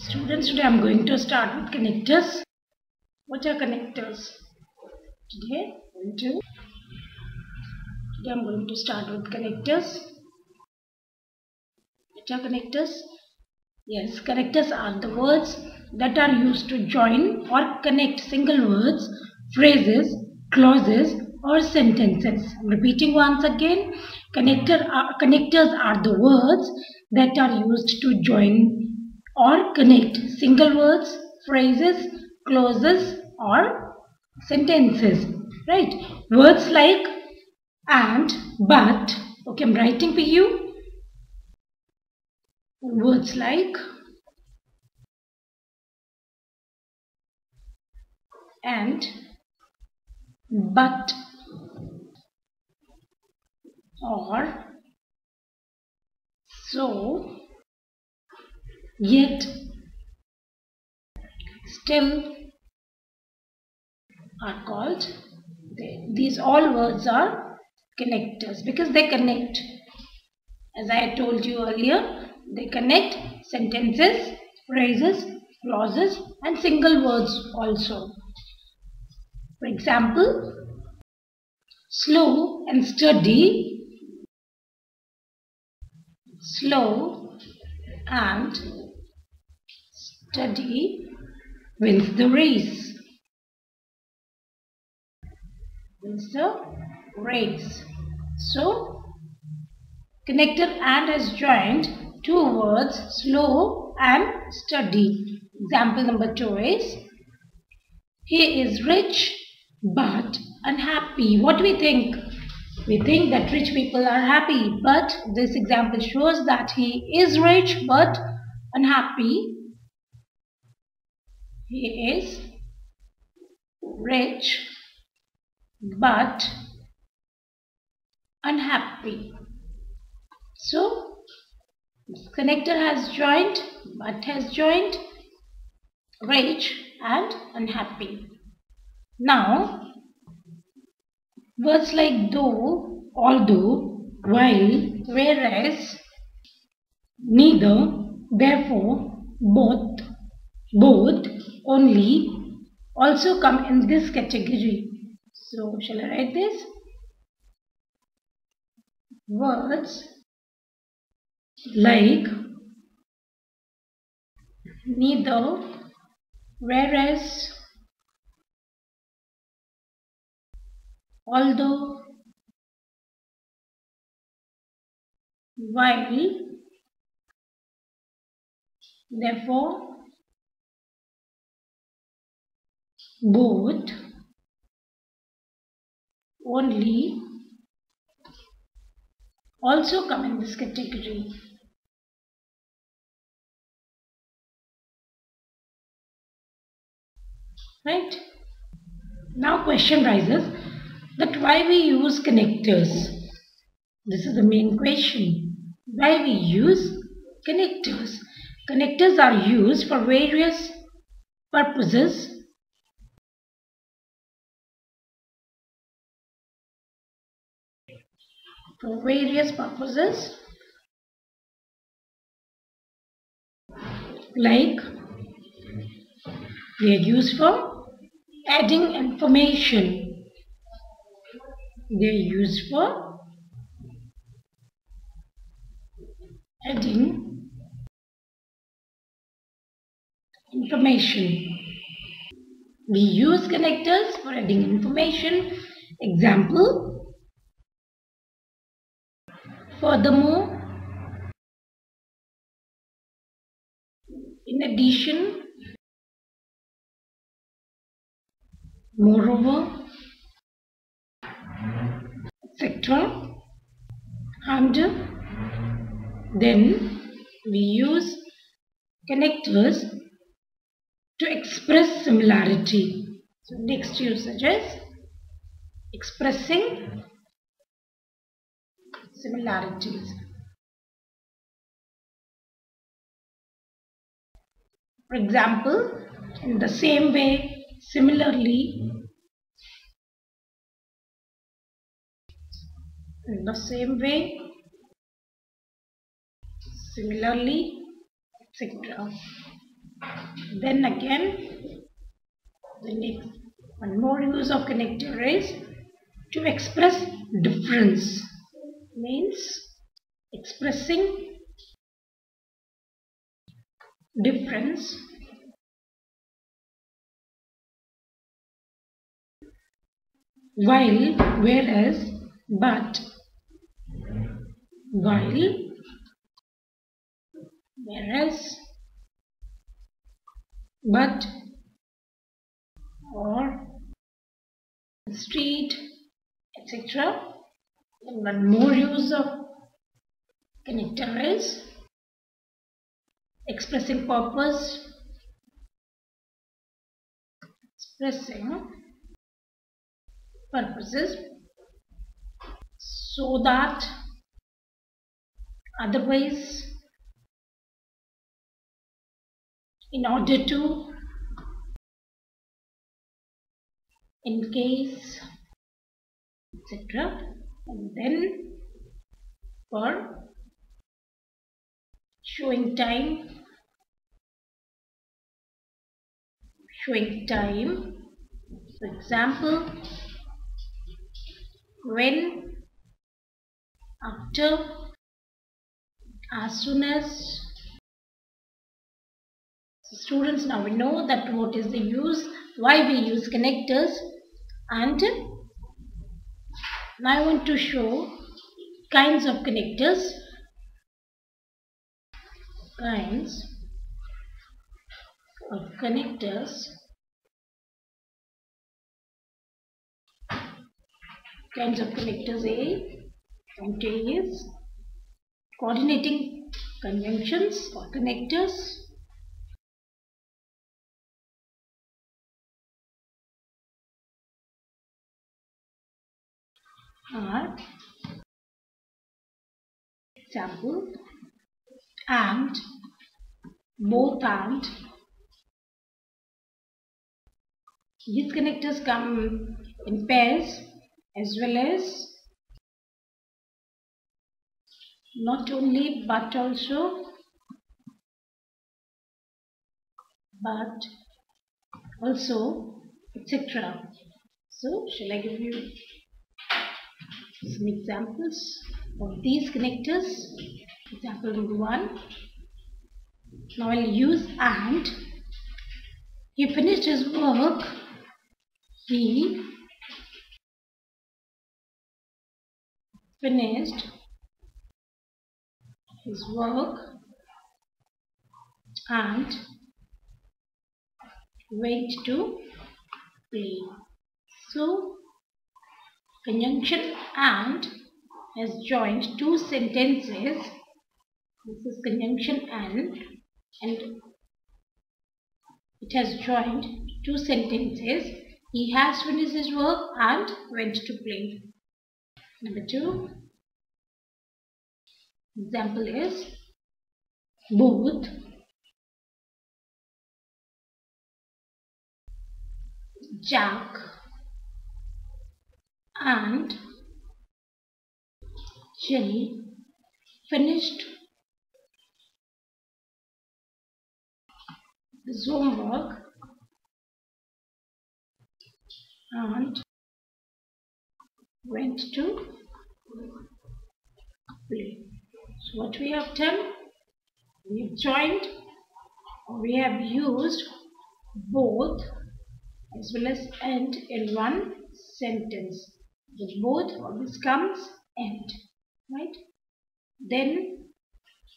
Students, today I'm going to start with connectors. What are connectors? Today, going to today I'm going to start with connectors. What are connectors? Yes, connectors are the words that are used to join or connect single words, phrases, clauses, or sentences. I'm repeating once again. Connector are, connectors are the words that are used to join or connect single words, phrases, clauses or sentences. Right? Words like and, but. Okay, I'm writing for you. Words like and, but or so yet still are called they, these all words are connectors because they connect. As I told you earlier they connect sentences phrases clauses and single words also. For example slow and steady slow and steady wins the race. Wins the race. So, connector and has joined two words slow and steady. Example number two is He is rich but unhappy. What do we think? We think that rich people are happy, but this example shows that he is rich but unhappy. He is rich but unhappy. So, this connector has joined, but has joined rich and unhappy. Now, Words like though, although, while, whereas, neither, therefore, both, both, only also come in this category. So, shall I write this? Words like neither, whereas, although while therefore both only also come in this category right now question rises that why we use connectors. This is the main question. Why we use connectors? Connectors are used for various purposes. For various purposes like they are used for adding information they are used for adding information. We use connectors for adding information. Example. Furthermore, in addition, moreover, etc. And then we use connectors to express similarity. So next usage is expressing similarities. For example, in the same way, similarly, in the same way, similarly, etc. Then again, the next one more use of connector is to express difference. Means expressing difference while whereas but. While whereas but. Or street etc and one more use of connector is expressing purpose expressing purposes so that otherwise in order to in case etc and then for showing time showing time. For example when after as soon as students now we know that what is the use why we use connectors and now I want to show kinds of connectors. Kinds of connectors. Kinds of connectors A and is coordinating conjunctions or connectors are example and both and these connectors come in pairs as well as not only but also but also etc so shall I give you some examples of these connectors. Example number one. Now I'll use and. He finished his work. He finished his work and went to play. So conjunction and has joined two sentences. This is conjunction and and it has joined two sentences. He has finished his work and went to play. Number two. Example is both Jack and Jenny finished his homework and went to play. So what we have done, we have joined, we have used both as well as and in one sentence. With both always comes and right. Then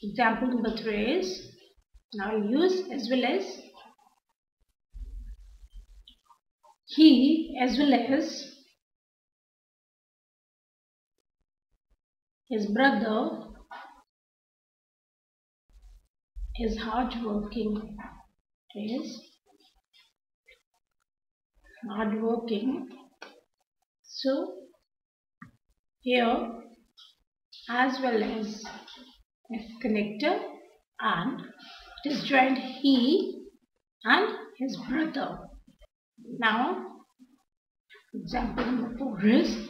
example number three is now use as well as he as well as his brother is hardworking is hardworking so here as well as F connector and is joined he and his brother. Now example number four is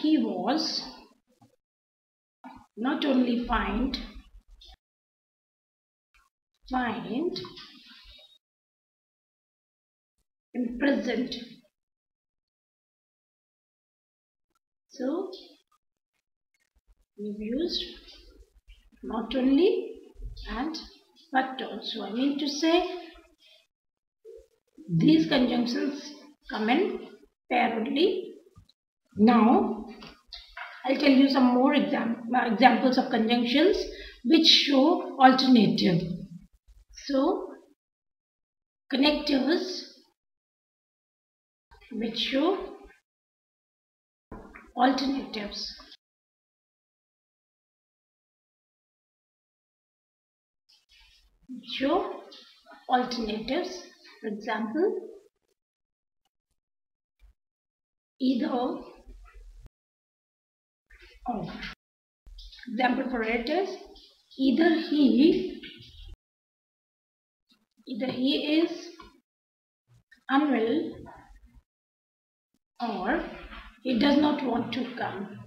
he was not only find find in present. So we've used not only and but also. I mean to say these conjunctions come in pair only. Now I'll tell you some more exam examples of conjunctions which show alternative. So connectors which show alternatives. Show alternatives. For example, either or. Example for it is either he either he is unwell or he does not want to come.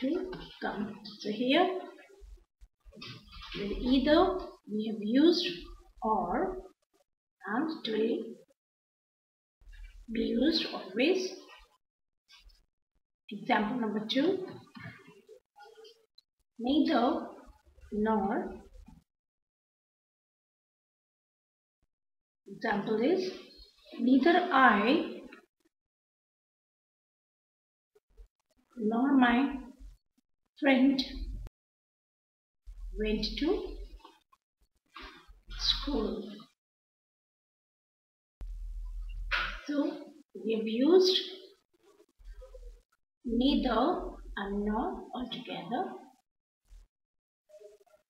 To come. So here either we have used or and it will be used always. Example number two. Neither nor Example is neither I nor my friend went to school. So we have used neither and nor altogether.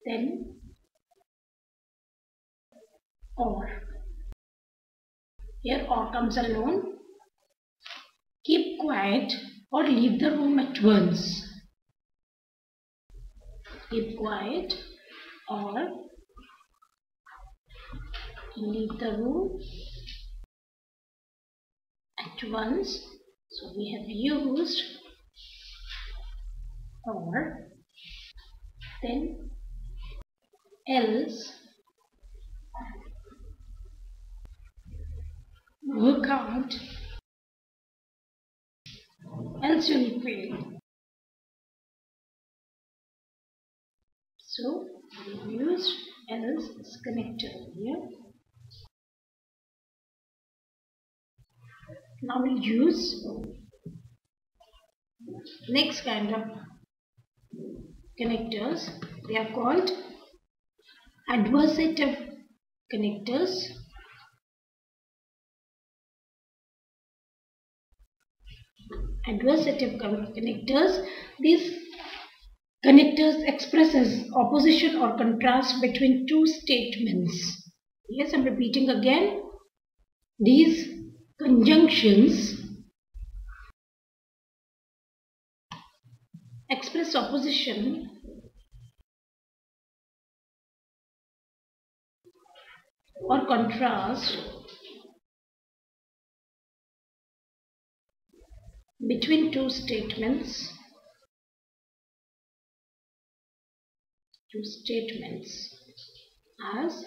Then or. Here or comes alone. Keep quiet or leave the room at once. Keep quiet or leave the room at once. So we have used or then else work hard, else you. So we use else connector here. Now we'll use next kind of connectors. They are called adversative connectors adversative connectors. These connectors expresses opposition or contrast between two statements. Yes, I'm repeating again. These conjunctions express opposition or contrast between two statements. Two statements as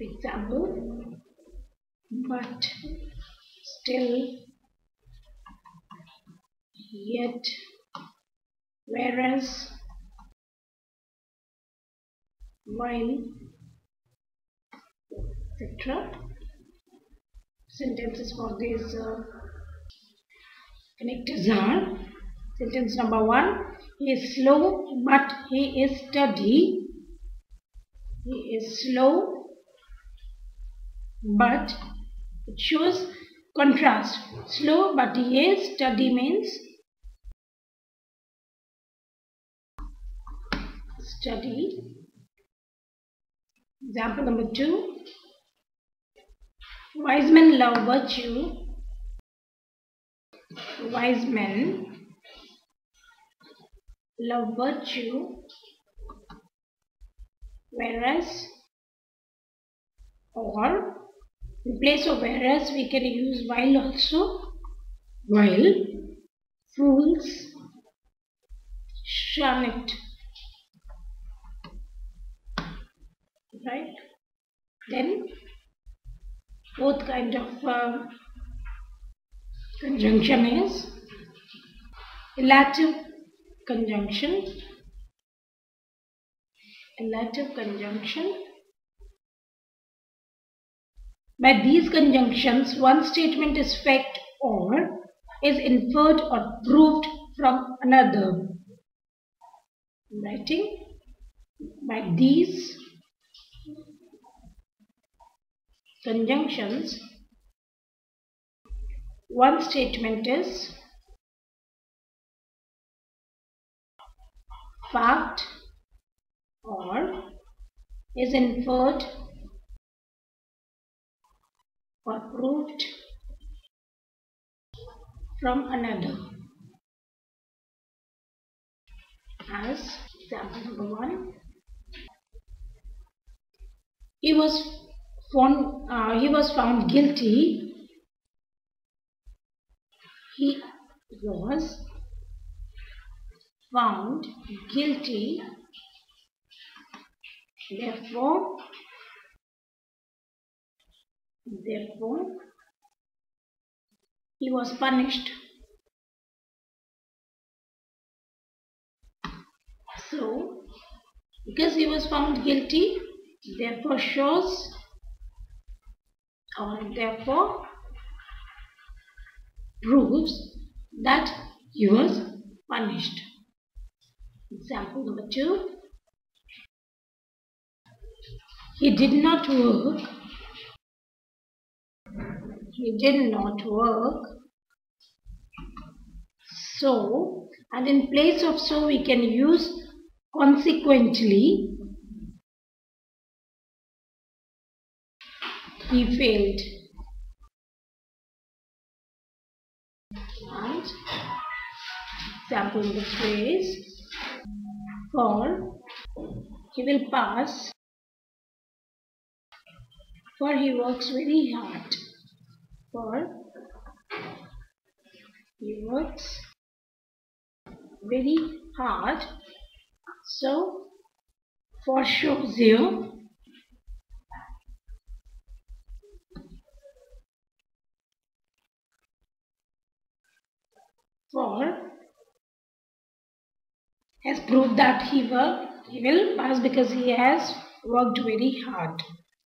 example but still yet whereas while etc sentences for these uh, connectors are sentence number one he is slow but he is steady he is slow but it shows contrast. Slow but he is steady means steady example number two Wise men love virtue. Wise men love virtue, whereas or in place of whereas we can use while also. While fools shun it. Right? Then fourth kind of uh, conjunction is illative conjunction illative conjunction. By these conjunctions one statement is fact or is inferred or proved from another. Writing by these conjunctions. One statement is fact or is inferred or proved from another. As example number one he was found uh, he was found guilty. He was found guilty. Therefore therefore he was punished. So because he was found guilty therefore shows or therefore proves that he was punished. Example number two. He did not work. He did not work. So, and in place of so we can use consequently he failed. Right? Example in the phrase for he will pass for he works very hard. For he works very hard. So for shows you 4 has proved that he will he will pass because he has worked very hard.